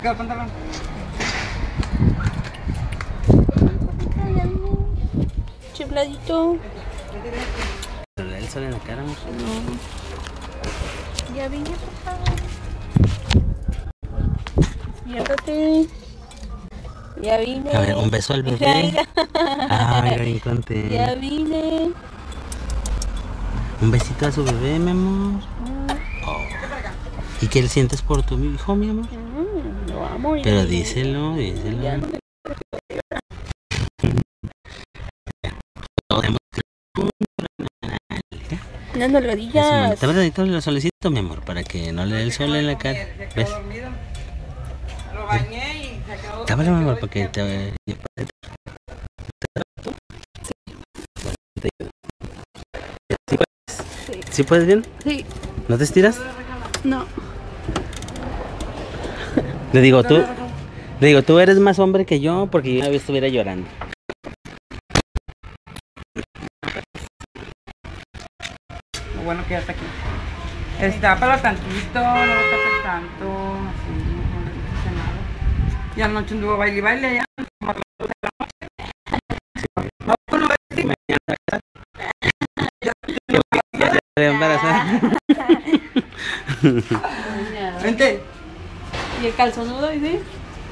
queda el pantalón. Chifladito. Pero le da el sol en la cara, amor. Ya vine, papá. Despiértate. Ya vine. A ver, un beso al bebé. Ay, bien contento. Ya vine. Un besito a su bebé, mi amor. Oh. ¿Y qué le sientes por tu hijo, mi amor? Mm, lo amo. ya Pero díselo, díselo. Ya no me- Eso, nalgadillas. Te verdadito el solecito, mi amor, para que no le dé el sol en la cara. ¿Ves? Lo bañé y se quedó Tápalo, mi amor, para que te... ¿Sí puedes? ¿Sí puedes bien? Sí. ¿No te estiras? No. Le digo, tú... Le digo, tú eres más hombre que yo porque yo una vez estuviera llorando. Lo bueno que ya está aquí. Estápalo tantito, no lo tapes tanto, así, no le dices nada. Y anoche anduvo baile y baile allá. como a las doce de la noche. No, no, Te embarazada. Vente. ¿Y el calzonudo, dice?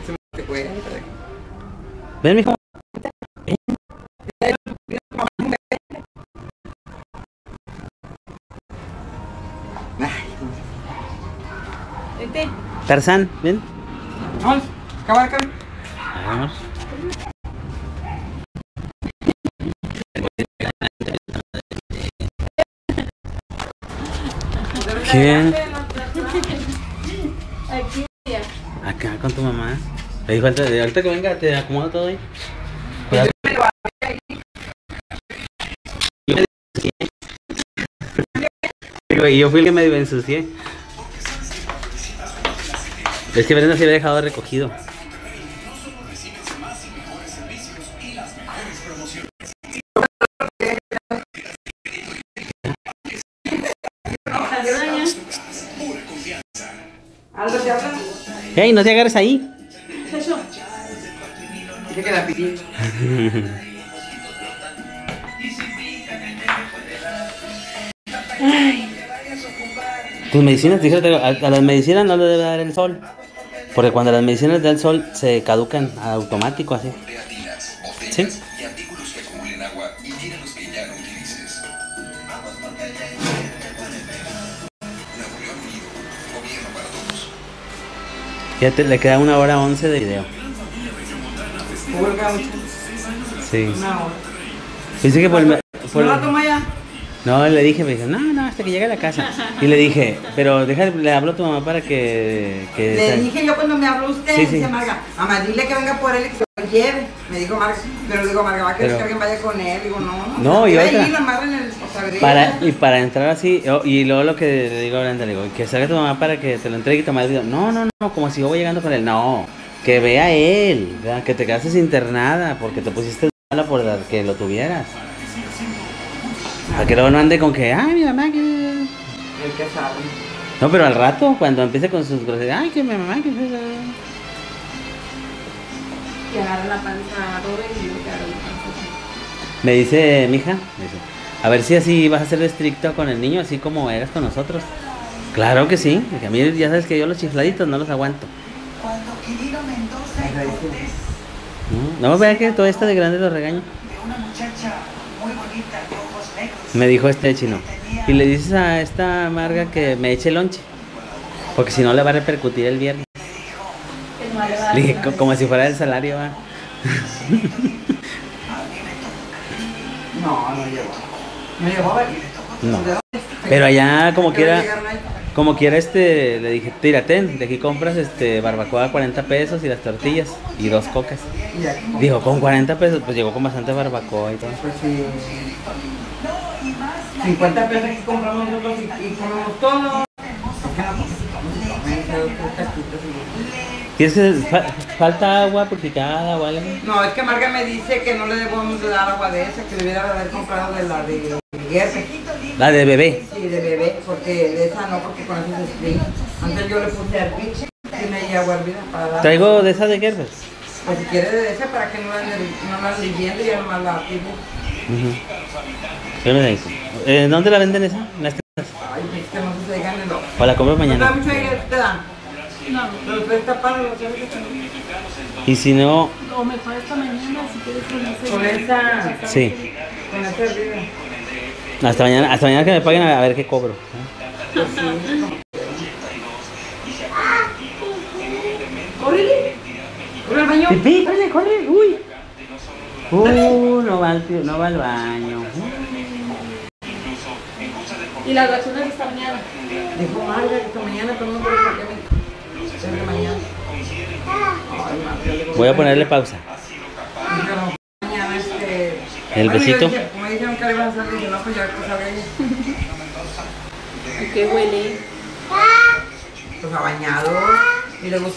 Se me fue. Ven, mijo. Vete. Tarzán, ven. Vamos, acabar, acabar. Amor. ¿Quién? Con tu mamá. Le dijo ahorita, de ahorita que venga, te acomodo todo ahí. Cuidado. Yo me ensucié. Digo, Y yo fui el que me ensucié. Es que Brenda se había dejado recogido. Algo te habla. ¡Ey, no te agarres ahí! Pidí. Tus medicinas, fíjate, a, a las medicinas no le debe dar el sol. Porque cuando las medicinas dan el sol se caducan automático así. ¿Sí? Fíjate, le queda una hora once de video. Sí. Una hora. Dice que por el... por ¿No la toma ya? No, le dije, me dijo, no, no, hasta que llegue a la casa. Y le dije, pero déjale, le hablo a tu mamá para que... que Le dije yo cuando me habló usted, Sí, sí. dice Marga, mamá, dile que venga por él y que se lo lleve. Me dijo Marga, pero digo, Marga, va a querer Pero- que alguien vaya con él. Digo, no, no. No, y otra. ahí, en el. Para, y para entrar así, oh, y luego lo que le digo a Brenda, le digo, que salga tu mamá para que te lo entregue y tomar el video. No, no, no, como si yo voy llegando con él. No, que vea él, ¿verdad? que te quedaste internada porque te pusiste mala por la- que lo tuvieras. Para que luego no ande con que, ay, mi mamá, que... El que sabe. No, pero al rato, cuando empiece con sus groserías, ay, que mi mamá, que... Que agarra la panza a Robert y yo que agarro la panza. así. Me dice mi hija, me dice, a ver si así vas a ser estricto con el niño, así como eras con nosotros. Claro que sí, porque a mí ya sabes que yo los chifladitos no los aguanto. Cuando Quirino Mendoza y Cortés. No me vea que todo esto de grande lo regaño. de una muchacha Me dijo este chino. Y le dices a esta Marga que me eche lonche. Porque si no le va a repercutir el viernes. Le dije, como si fuera el salario, va. No, no llegó. No llegó a ver. No. Pero allá como ¿A qué hora quiera? Como quiera este, le dije, tírate, de aquí compras este barbacoa a 40 pesos y las tortillas y dos cocas. Dijo, con 40 pesos, pues llegó con bastante barbacoa y todo. Pues sí. 50 pesos aquí compramos nosotros y, y comemos todo. ¿Quieres que fa- falta agua purificada o algo? No, es que Marga me dice que no le debemos de dar agua de esa, que debiera haber comprado de la de Guerre. La de bebé. Sí, de bebé, porque de esa no, porque con eso se spring. Antes yo le puse al biche, tiene agua hervida para dar. Traigo de esa de Gerber. Pues si quieres de esa para que no la no la anden viendo y ya nomás la activo. Ujú. ¿Qué me dice? Eh, ¿Dónde la venden esa? En las tiendas. Ay, es que no se digan el O la ¿No da mañana. mucho aire? ¿Te da? No, Pero puedes tapar los ojos. Y si no, o mejor esta mañana si quieres con ese. Con esa. sí. Con esa hervida. Hasta mañana, hasta mañana que me paguen a ver qué cobro. ¡Córrele! ¡Corre al baño! Pipí, corre, corre, uy. Uh, no va al, no va al baño. Y las vacunas esta mañana. Dijo Marga que esta mañana, creo que me. Desde mañana. Voy a ponerle pausa. Este. ¿El besito? Dijeron que le iban a hacer, dije, no, pues ya pues sabe ella. ¿Y qué huele? Pues ha bañado. Y le gusta